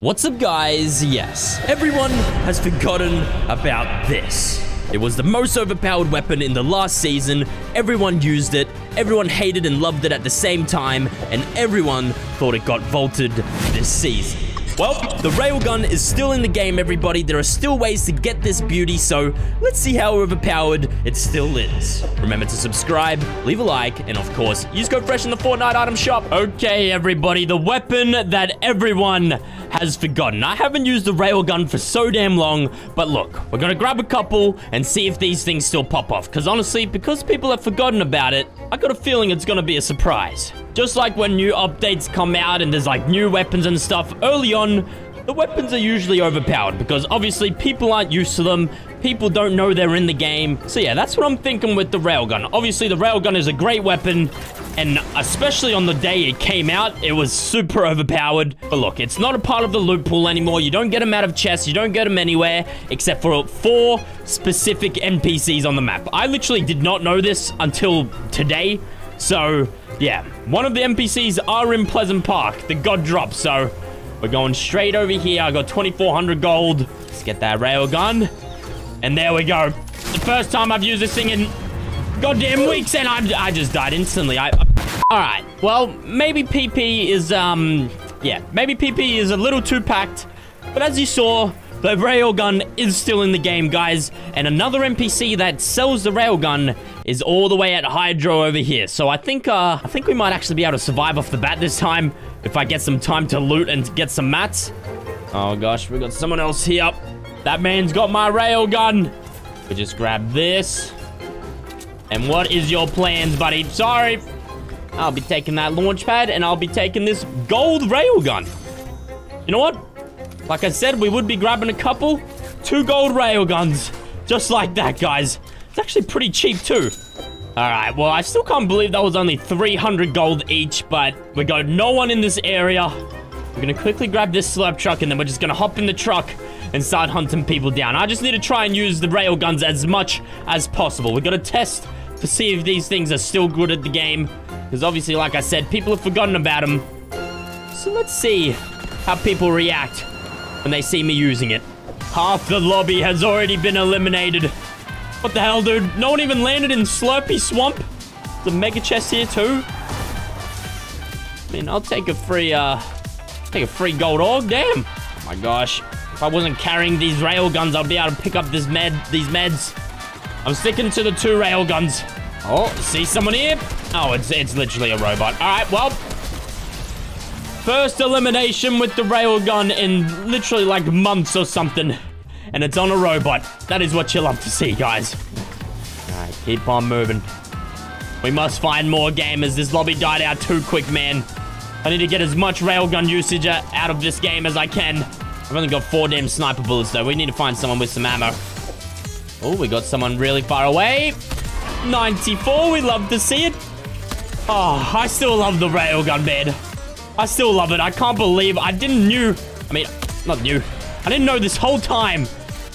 What's up, guys? Yes, everyone has forgotten about this. It was the most overpowered weapon in the last season. Everyone used it, everyone hated and loved it at the same time, and everyone thought it got vaulted this season. Well, the railgun is still in the game, everybody. There are still ways to get this beauty, so let's see how overpowered it still is. Remember to subscribe, leave a like, and of course, use code FRESH in the Fortnite item shop. Okay, everybody, the weapon that everyone has forgotten. I haven't used the railgun for so damn long, but look, we're gonna grab a couple and see if these things still pop off. Because honestly, because people have forgotten about it, I got a feeling it's gonna be a surprise. Just like when new updates come out and there's like new weapons and stuff, early on, the weapons are usually overpowered because obviously people aren't used to them. People don't know they're in the game. So yeah, that's what I'm thinking with the railgun. Obviously, the railgun is a great weapon. And especially on the day it came out, it was super overpowered. But look, it's not a part of the loot pool anymore. You don't get them out of chests. You don't get them anywhere except for four specific NPCs on the map. I literally did not know this until today. So yeah, one of the NPCs are in Pleasant Park, the God Drop, so we're going straight over here. I got 2,400 gold. Let's get that railgun. And there we go. The first time I've used this thing in goddamn weeks, and I, I just died instantly. I, I all right. Well, maybe PP is, um, yeah, maybe PP is a little too packed. But as you saw, the railgun is still in the game, guys. And another NPC that sells the railgun is all the way at Hydro over here. So I think, uh, I think we might actually be able to survive off the bat this time if I get some time to loot and get some mats. Oh, gosh, we got someone else here. That man's got my railgun. We just grab this. And what is your plans, buddy? Sorry. I'll be taking that launch pad, and I'll be taking this gold railgun. You know what? Like I said, we would be grabbing a couple. Two gold railguns. Just like that, guys. It's actually pretty cheap, too. All right, well, I still can't believe that was only 300 gold each, but we got no one in this area. We're gonna quickly grab this slurp truck, and then we're just gonna hop in the truck and start hunting people down. I just need to try and use the railguns as much as possible. We gotta test to see if these things are still good at the game. Because obviously, like I said, people have forgotten about them. So let's see how people react when they see me using it. Half the lobby has already been eliminated. What the hell, dude? No one even landed in Slurpy Swamp? The mega chest here, too? I mean, I'll take a free, uh... Take a free gold org. Damn. Oh, my gosh. If I wasn't carrying these railguns, I'd be able to pick up this med, these meds. I'm sticking to the two rail guns. Oh, see someone here? Oh, it's, it's literally a robot. All right, well... First elimination with the railgun in literally like months or something. And it's on a robot. That is what you love to see, guys. Alright, keep on moving. We must find more gamers. This lobby died out too quick, man. I need to get as much railgun usage out of this game as I can. I've only got four damn sniper bullets, though. We need to find someone with some ammo. Oh, we got someone really far away. 94, we love to see it. Oh, I still love the railgun, man. I still love it. I can't believe I didn't knew. I mean, not knew. I didn't know this whole time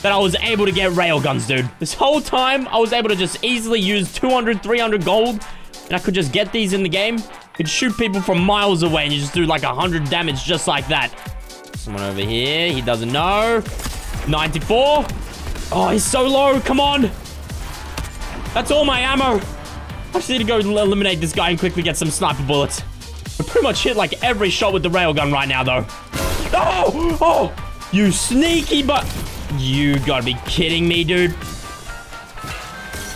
that I was able to get railguns, dude. This whole time, I was able to just easily use 200, 300 gold, and I could just get these in the game. Could shoot people from miles away, and you just do like 100 damage just like that. Someone over here. He doesn't know. 94. Oh, he's so low. Come on. That's all my ammo. I just need to go eliminate this guy and quickly get some sniper bullets. I pretty much hit like every shot with the railgun right now, though. Oh! Oh! You sneaky but... You gotta be kidding me, dude.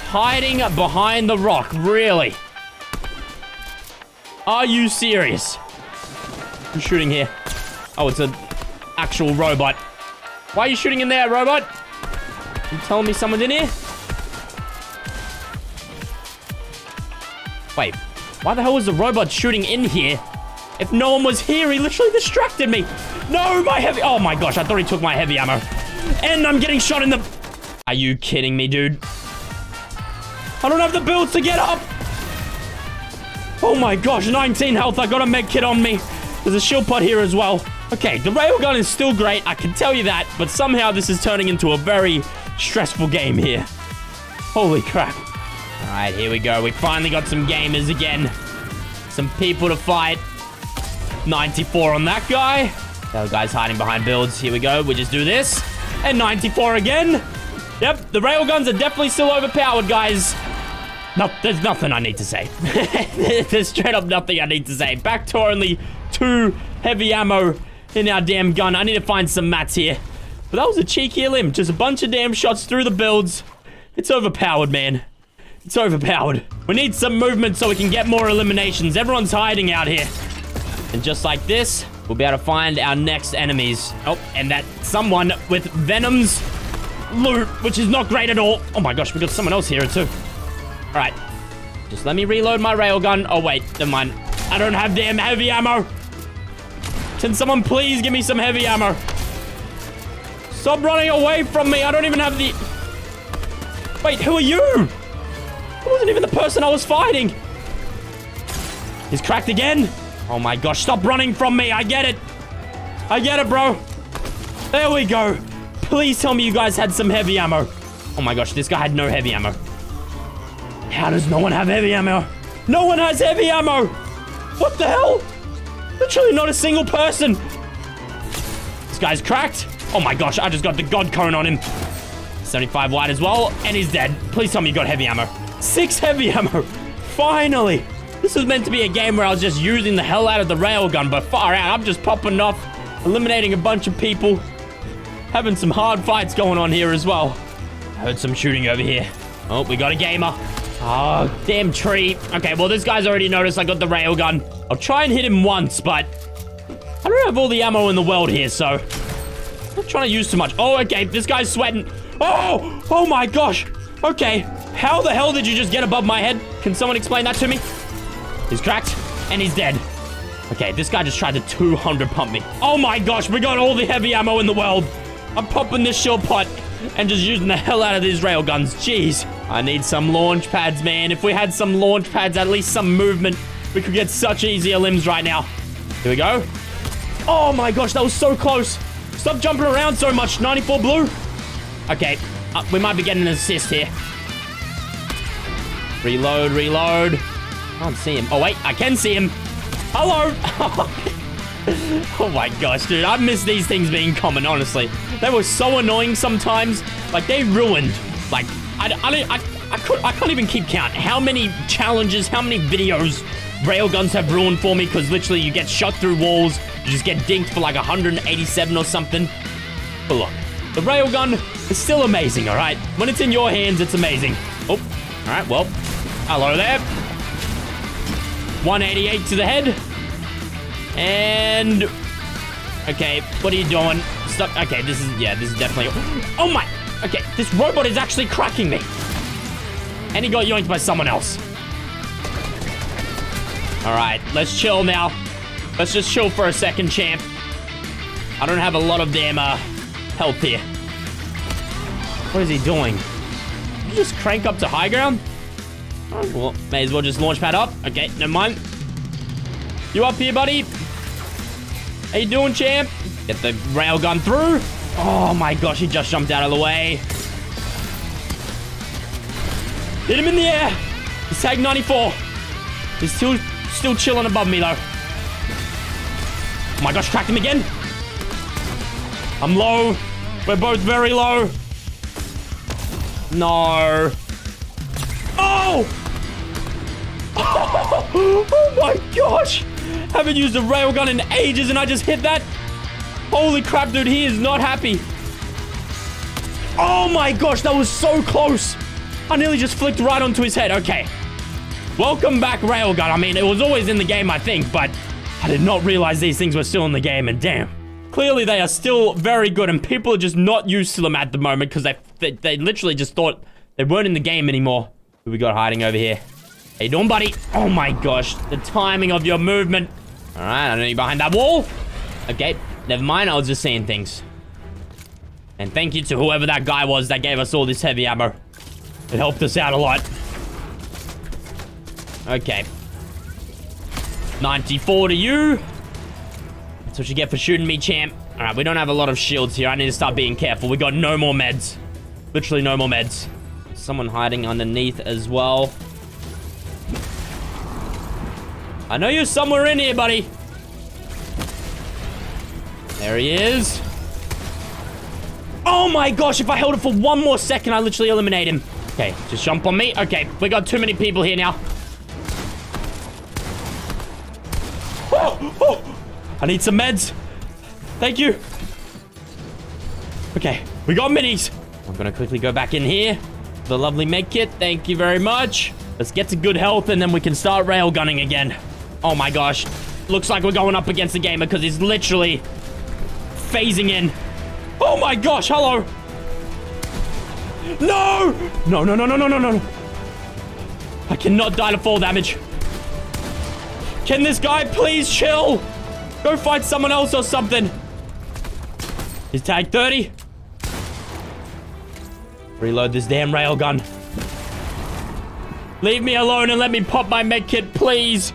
Hiding behind the rock, really? Are you serious? Who's shooting here? Oh, it's an actual robot. Why are you shooting in there, robot? You telling me someone's in here? Wait, why the hell was the robot shooting in here? If no one was here, he literally distracted me. No, my heavy... Oh my gosh, I thought he took my heavy ammo. And I'm getting shot in the... Are you kidding me, dude? I don't have the builds to get up. Oh my gosh, 19 health. I got a med kit on me. There's a shield pod here as well. Okay, the railgun is still great. I can tell you that. But somehow this is turning into a very stressful game here. Holy crap. All right, here we go. We finally got some gamers again. Some people to fight. 94 on that guy. The guy's hiding behind builds. Here we go. We just do this. And 94 again. Yep, the railguns are definitely still overpowered, guys. No, there's nothing I need to say. there's straight up nothing I need to say. Back to only two heavy ammo in our damn gun. I need to find some mats here. But that was a cheeky limb. Just a bunch of damn shots through the builds. It's overpowered, man. It's overpowered. We need some movement so we can get more eliminations. Everyone's hiding out here. And just like this, we'll be able to find our next enemies. Oh, and that someone with Venom's loot, which is not great at all. Oh my gosh, we got someone else here too. All right. Just let me reload my railgun. Oh, wait. Never mind. I don't have damn heavy ammo. Can someone please give me some heavy ammo? Stop running away from me. I don't even have the... Wait, who are you? It wasn't even the person I was fighting. He's cracked again. Oh my gosh, stop running from me. I get it. I get it, bro. There we go. Please tell me you guys had some heavy ammo. Oh my gosh, this guy had no heavy ammo. How does no one have heavy ammo? No one has heavy ammo! What the hell? Literally not a single person. This guy's cracked. Oh my gosh, I just got the God cone on him. 75 wide as well, and he's dead. Please tell me you got heavy ammo. Six heavy ammo. Finally. This was meant to be a game where I was just using the hell out of the railgun, but far out. I'm just popping off, eliminating a bunch of people. Having some hard fights going on here as well. Heard some shooting over here. Oh, we got a gamer. Oh, damn tree. Okay, well, this guy's already noticed I got the railgun. I'll try and hit him once, but I don't have all the ammo in the world here, so I'm not trying to use too much. Oh, okay, this guy's sweating. Oh, oh my gosh. Okay, how the hell did you just get above my head? Can someone explain that to me? He's cracked, and he's dead. Okay, this guy just tried to 200 pump me. Oh my gosh, we got all the heavy ammo in the world. I'm popping this shield pot and just using the hell out of these railguns. Jeez. I need some launch pads, man. If we had some launch pads, at least some movement, we could get such easier limbs right now. Here we go. Oh my gosh, that was so close. Stop jumping around so much. 94 blue. Okay, uh, we might be getting an assist here. Reload, reload. I can't see him. Oh, wait, I can see him. Hello. oh my gosh, dude. I miss these things being common, honestly. They were so annoying sometimes. Like, they ruined, like, I, I, I, I, could, I can't even keep count how many challenges, how many videos railguns have ruined for me because literally you get shot through walls, you just get dinked for like 187 or something. But look, the railgun is still amazing, all right? When it's in your hands, it's amazing. Oh, all right, well, hello there. 188 to the head. And... Okay, what are you doing? Stop. Okay, this is... Yeah, this is definitely... Oh my... Okay, this robot is actually cracking me. And he got yoinked by someone else. Alright, let's chill now. Let's just chill for a second, champ. I don't have a lot of damn, uh, health here. What is he doing? You just crank up to high ground? Oh, well, may as well just launch pad up. Okay, never mind. You up here, buddy? How you doing, champ? Get the railgun through. Oh my gosh, he just jumped out of the way. Hit him in the air. He's tag 94. He's still still chilling above me though. Oh my gosh, cracked him again. I'm low. We're both very low. No. Oh! Oh my gosh! Haven't used a railgun in ages and I just hit that. Holy crap, dude, he is not happy. Oh my gosh, that was so close. I nearly just flicked right onto his head. Okay. Welcome back, Railgun. I mean, it was always in the game, I think, but I did not realize these things were still in the game, and damn. Clearly, they are still very good, and people are just not used to them at the moment because they, they, they literally just thought they weren't in the game anymore. Who we got hiding over here? Hey, you doing, buddy? Oh my gosh, the timing of your movement. All right, I know you behind that wall. Okay, never mind. I was just saying things. And thank you to whoever that guy was that gave us all this heavy ammo. It helped us out a lot. Okay. 94 to you. That's what you get for shooting me, champ. All right, we don't have a lot of shields here. I need to start being careful. We got no more meds. Literally no more meds. Someone hiding underneath as well. I know you're somewhere in here, buddy. There he is. Oh my gosh, if I held it for one more second, I literally eliminate him. Okay, just jump on me. Okay, we got too many people here now. Oh, oh. I need some meds. Thank you. Okay, we got minis. I'm gonna quickly go back in here. The lovely med kit. Thank you very much. Let's get to good health and then we can start rail gunning again. Oh my gosh. Looks like we're going up against the gamer because he's literally phasing in. Oh my gosh, hello. No! No, no, no, no, no, no, no. I cannot die to fall damage. Can this guy please chill? Go find someone else or something. He's tag 30. Reload this damn railgun. Leave me alone and let me pop my medkit, please.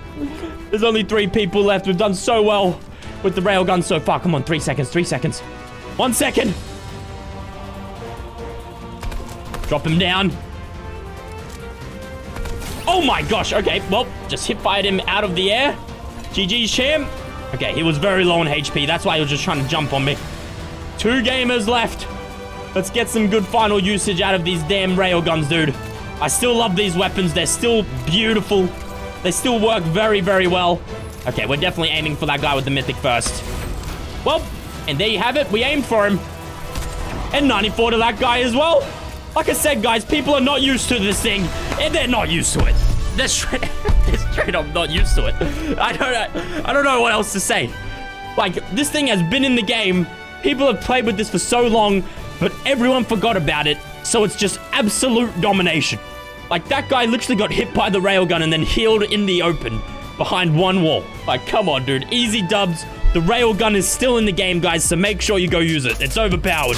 There's only three people left. We've done so well with the railgun so far. Come on, three seconds, three seconds. One second. Drop him down. Oh my gosh. Okay, well, just hit fired him out of the air. GG's champ. Okay, he was very low on HP. That's why he was just trying to jump on me. Two gamers left. Let's get some good final usage out of these damn railguns, dude. I still love these weapons. They're still beautiful. They still work very, very well. Okay, we're definitely aiming for that guy with the mythic first. Well, and there you have it. We aimed for him. And 94 to that guy as well. Like I said, guys, people are not used to this thing. And they're not used to it. They're straight, they're straight up not used to it. I don't, I don't know what else to say. Like, this thing has been in the game. People have played with this for so long, but everyone forgot about it. So it's just absolute domination. Like, that guy literally got hit by the railgun and then healed in the open behind one wall. Like, come on, dude. Easy dubs. The railgun is still in the game, guys, so make sure you go use it. It's overpowered.